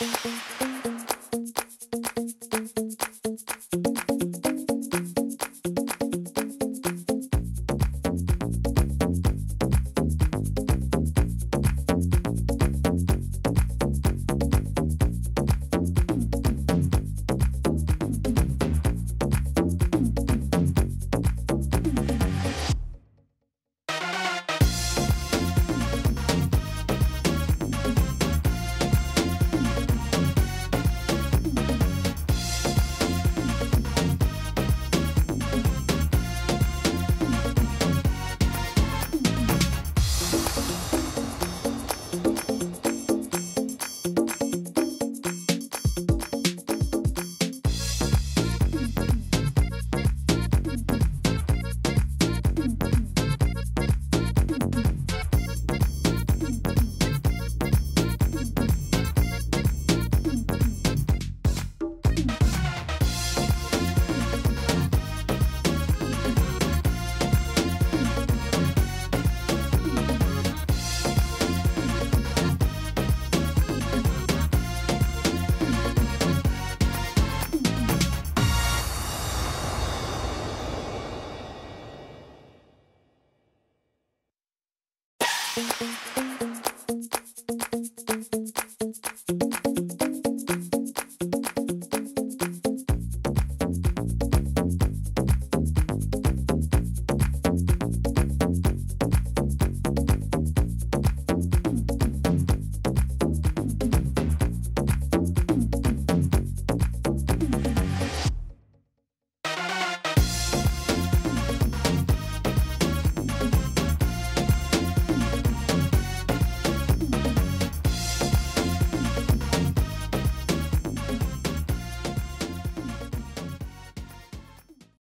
Música 嗯嗯嗯